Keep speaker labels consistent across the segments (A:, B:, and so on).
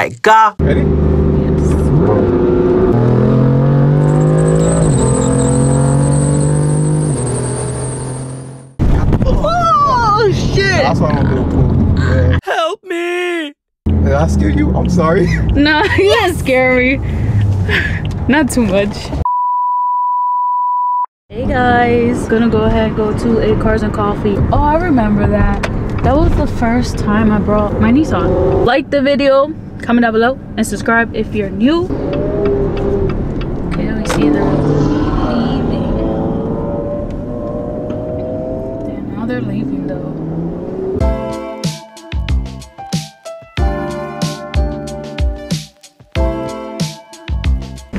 A: my god.
B: Ready?
C: Oh shit!
B: That's why I don't do pool. Yeah.
A: Help me.
B: Did I scare you? I'm sorry.
C: No, you didn't scare me. Not too much. Hey guys, gonna go ahead and go to a Cars and Coffee. Oh, I remember that. That was the first time I brought my Nissan. Like the video, comment down below, and subscribe if you're new. Okay, we see they're leaving. Damn, now they're leaving though.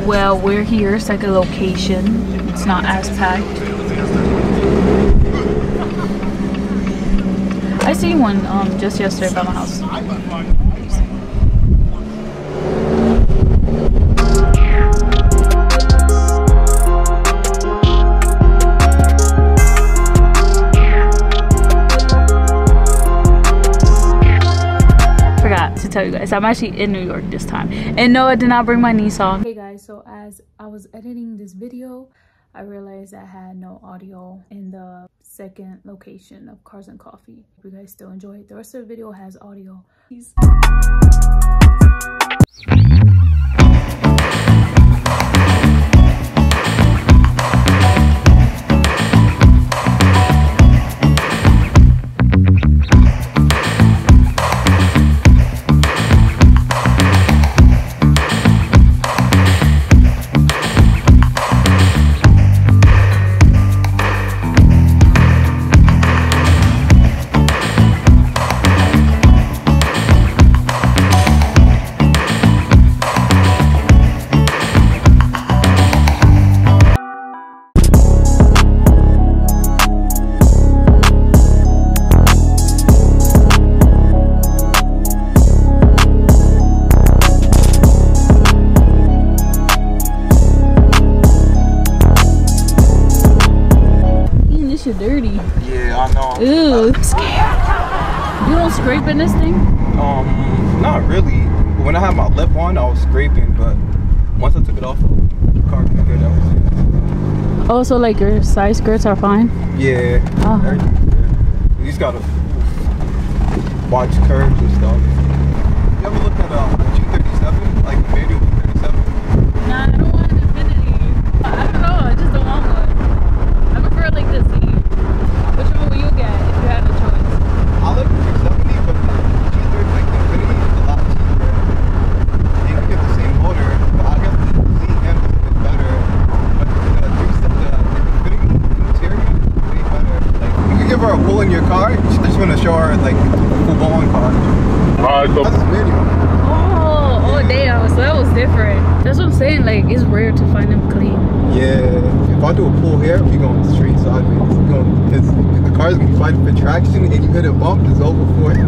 C: Well, we're here, second location. It's not as packed. I seen one um just yesterday by my house. Tell you guys, I'm actually in New York this time. And no, I did not bring my Nissan. Hey guys, so as I was editing this video, I realized I had no audio in the second location of Cars and Coffee. if you guys still enjoy it. The rest of the video has audio. Peace. This thing?
B: Um, not really. When I had my lip on, I was scraping, but once I took it off, the car can hear that was
C: Oh, so like your side skirts are fine?
B: Yeah.
C: Uh-huh.
B: You just gotta watch curves and stuff. You ever looked at a G37, like the manual G37?
C: Nah, I don't want an Infiniti. I don't know, I just don't want one. I prefer like the Z. Which one will you get if you had a choice?
B: I like the 370, but the G30, like the Infiniti, is a lot cheaper. And you get the same motor, but I guess the ZM is a bit better. But the 370, the Infiniti interior, is way better. Like, you can give her a pull in your car. I just want to show her like a full blown car.
D: Alright, so
B: That's manual.
C: Oh, oh damn, so that was different. That's what I'm saying, like it's rare to find them clean.
B: Yeah, if I do a pull here, we going straight sideways. We going, cause the car's gonna be fighting for traction, and you hit a bump, it's over for you.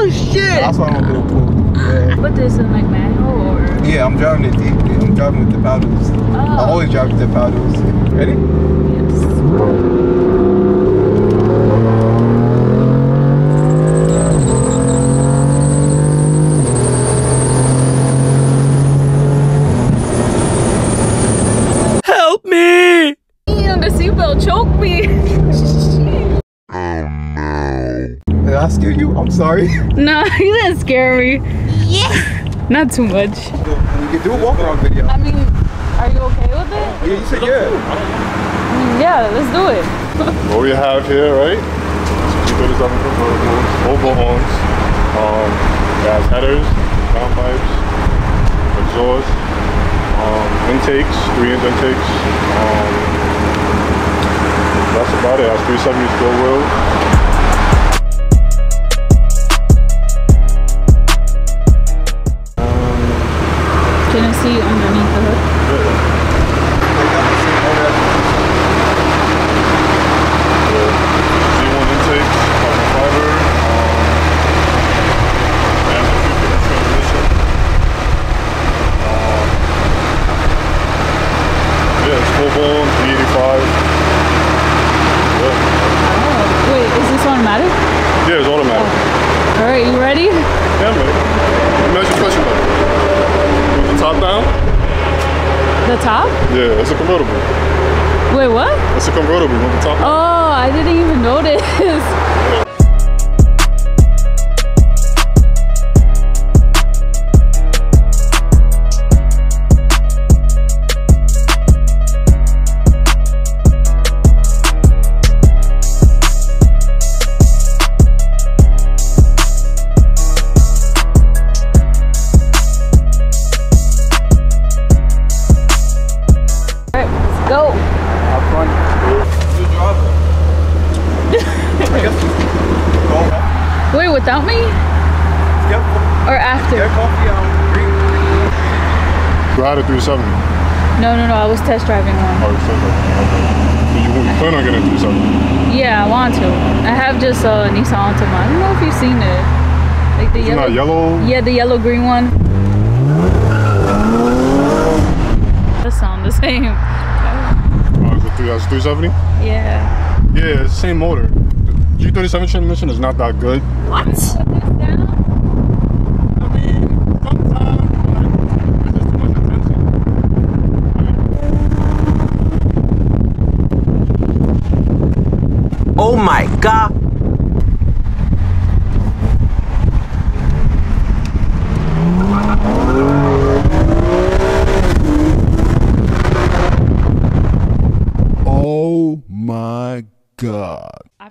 C: Oh shit!
B: That's why I don't do a pull. Yeah.
C: Put this in like manual or
B: Yeah, I'm driving it deep. I'm driving with the paddles. I
C: Oh.
B: always drive with the paddles. Ready?
C: yes.
A: Help me.
C: Damn, the seatbelt choked me.
B: Did I scare you? I'm sorry.
C: no, you didn't scare me. Yeah. Not too much.
B: we can do a walk around video.
C: I mean, are you okay with it?
B: Yeah, you said yeah.
C: Yeah, let's do it.
D: what we have here, right? G37 convertibles, oval horns, um, gas headers, down pipes, exhaust, um, intakes, three inch intakes. Um, that's about it. That's 370 steel wheels.
C: I see underneath the hood?
B: Like got the same motor as
D: Z1 intake, carbon fiber, um, and a few different transmission. Um, yeah, it's full blown, 385. Yeah.
C: Oh, wait, is this automatic?
D: Yeah, it's automatic.
C: All right, right, you ready?
D: Yeah, man. Let me ask you a question though. With the top down?
C: The top?
D: Yeah, it's a convertible.
C: Wait, what?
D: It's a convertible with the top.
C: Oh, I didn't even notice. No, no, no. I was test driving one.
D: Oh, test. Okay. You, you plan on getting a 307?
C: Yeah, I want to. I have just a Nissan Altima. I don't know if you've seen it. Like the
D: Isn't
C: yellow.
D: yellow.
C: Yeah, the yellow green one. That sound the same.
D: Oh, it's a 370?
C: Yeah.
D: Yeah, same motor. G37 transmission is not that good.
C: What?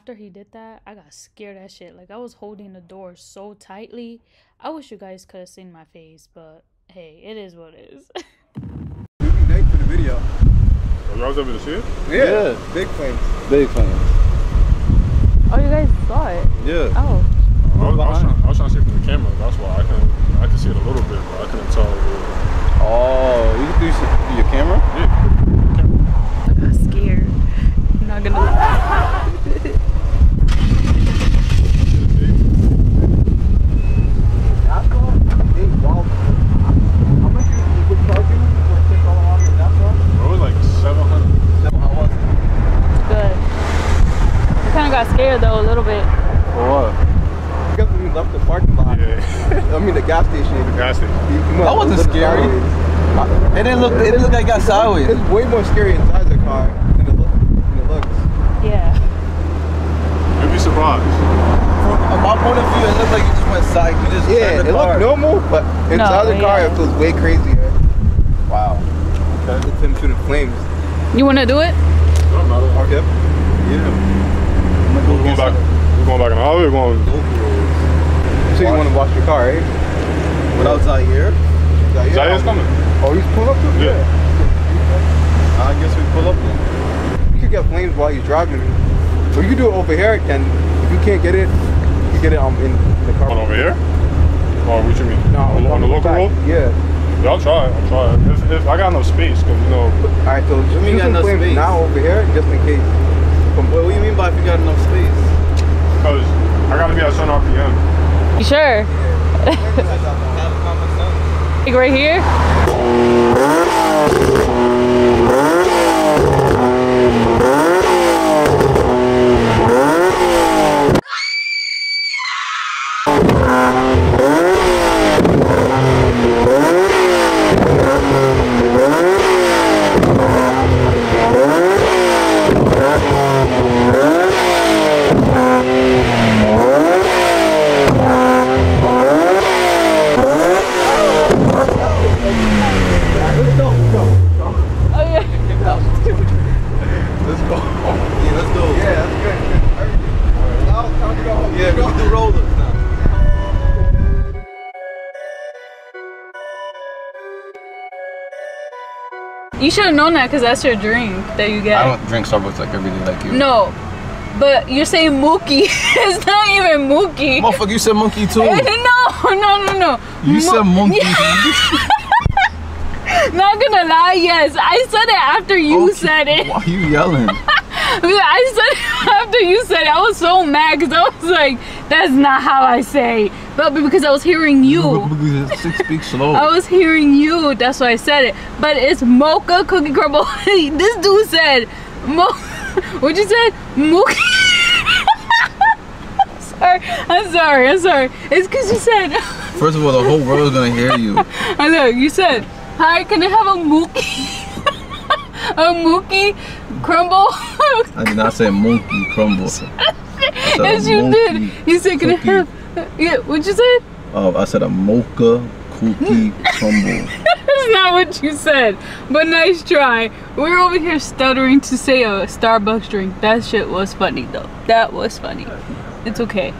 C: After he did that, I got scared as shit. Like I was holding the door so tightly. I wish you guys could have seen my face, but hey, it is what it is.
B: Thanks for the video.
D: Oh, y'all was able to see it?
B: Yeah. Big flames.
E: Big flames.
C: oh, you guys saw it?
E: Yeah.
C: Oh.
D: I was, I, was trying, I was trying to see it from the camera. That's why I couldn't. I could see it a little bit, but I couldn't tell.
E: Oh, you can do s- through your camera?
D: Yeah.
C: I got scared. I'm not gonna lie.
B: How much you put parking for ten dollar off the NASCAR?
D: It was like 700.
B: How was it?
C: Good. I kind of got scared though a little bit.
E: For what?
B: Because when we left the parking lot,
D: Yeah.
B: I mean the gas station.
D: Gas station.
B: you- you
E: That wasn't scary.
B: sideways.
E: It didn't look. It didn't look like it got sideways.
B: It's way more scary inside the car than it, look, than it looks.
C: Yeah.
D: You'd be surprised.
E: From my point of view, it looked like you just went side. You just
B: Yeah,
E: turned
B: it
E: the car.
B: looked normal, but inside the car
C: yeah.
B: it feels way crazier.
E: Wow.
B: That's him shooting flames.
C: You wanna do it?
D: Don't matter.
B: Yep. Yeah.
D: We're going back. We're going back in the highway. We're going.
B: So you want to wash your car, right?
E: Without Zaire,
B: Zaire?
D: Zaire's coming.
B: Oh, he's pulling up to
D: Yeah.
E: I guess we pull up then.
B: You could get flames while you're driving. Or you could do it over here, and if you can't get it, you get it um, in, in the car.
D: On over here? Or what you mean?
B: No,
D: on, the- on the local road?
B: Yeah.
D: Yeah, I'll try it. I'll try it. If, if I got enough space, because you know,
B: All right, so just
E: mean you
B: use
E: got
B: some
E: enough space?
B: now over here, just in case. From
E: What do you mean by if you got enough space?
D: because I gotta be at a certain RPM.
C: You sure? Like right here? You should have known that because that's your drink that you get.
E: I don't drink Starbucks like every day like you.
C: No, but you're saying Mookie. it's not even Mookie.
E: Motherfucker, you said monkey too.
C: no, no, no, no.
E: You
C: Mo-
E: said monkey.
C: Not gonna lie, yes. I said it after you
E: Okay,
C: said it.
E: Why are you yelling?
C: I said it after you said it. I was so mad because I was like, that's not how I say. But because I was hearing you.
E: Speak slow.
C: I was hearing you. That's why I said it. But it's mocha cookie crumble. this dude said, Mo. What you said? Mookie. sorry. I'm sorry. I'm sorry. It's because you said.
E: First of all, the whole world is gonna hear you.
C: I know you said. Hi, can I have a mookie? a mookie crumble?
E: I did not say monkey crumble.
C: Yes, you did. You said, can I have? Yeah. What you said?
E: Oh, um, I said a mocha cookie crumble.
C: That's not what you said. But nice try. We're over here stuttering to say a Starbucks drink. That shit was funny though. That was funny. It's okay.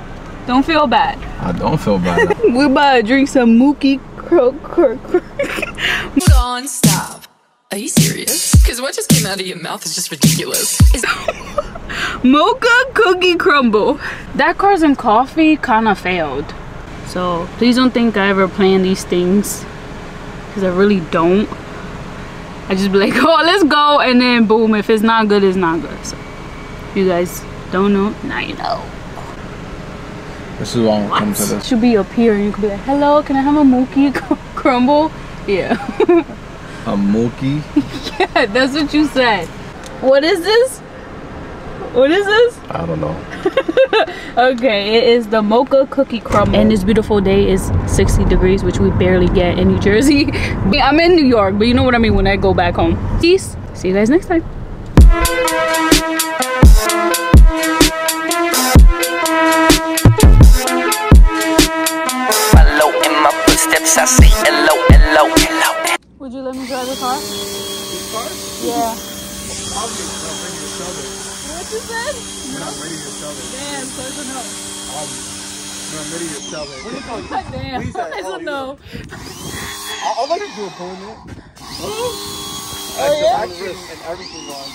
C: Don't feel bad.
E: I don't feel bad.
C: We're about to drink some Mookie Crow Crow Crow.
F: Hold on, stop. Are you serious? Because what just came out of your mouth is just ridiculous. Is
C: Mocha Cookie Crumble. That Cars and Coffee kind of failed. So please don't think I ever plan these things. Because I really don't. I just be like, oh, let's go. And then boom, if it's not good, it's not good. So you guys don't know, now you know.
E: this is why I'm coming to this.
C: Should be up here and you could be like, hello, can I have a Mookie Crumble? Yeah.
E: A mochi.
C: yeah, that's what you said. What is this? What is this?
E: I don't know.
C: Okay, it is the mocha cookie crumble. And this beautiful day is 60 degrees, which we barely get in New Jersey. I'm in New York, but you know what I mean when I go back home. Peace. See you guys next time.
A: Follow in my footsteps, I say hello, hello, hello.
C: Would you let me drive the car?
G: This car?
C: Yeah.
G: Obviously, I'm ready to sell it.
C: What you said?
G: You're not ready to sell it.
C: Damn, so it's a no.
G: Um, you're not ready to sell it. What do you call it?
C: Damn,
G: Please, uh,
C: it's
G: oh,
C: a no.
G: I'll, I'll let you do a payment.
C: Oh, yeah?
G: Actress and everything on.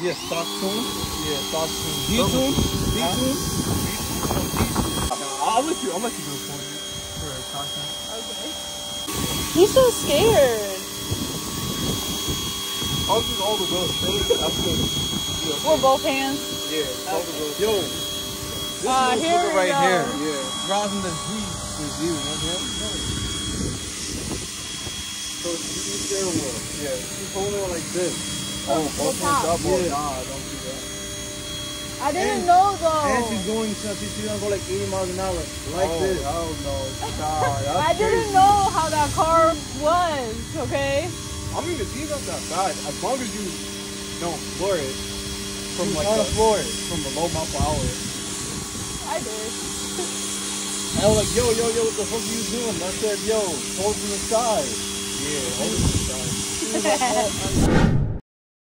G: Yeah, stock tune. Yeah, stock tune. D-tune? D-tune? I'll let you, I'll let you do a payment for content.
C: He's so scared.
G: I'll use all the bills. That's good. Yeah,
C: With both hands.
G: yeah, all the bills. Yo, this
C: Uh, here we
G: right
C: go.
G: here. Yeah. Driving the Z is you, okay? So you do steering wheel. Yeah. Keep holding it like this. Oh, both hands up. Oh, nah, don't do that.
C: I didn't
G: And-
C: know though.
G: And she's going, she's she's gonna go like 80 miles an hour. Like this. Oh, no. Nah, that's
C: I didn't know how that car was, okay?
G: I mean, the Z's not that bad. As long as you don't floor it from like the floor it from the low mile hour.
C: I did.
G: And I was like, yo, yo, yo, what the fuck are you doing? I said, yo, hold to the side. Yeah, hold it to the side.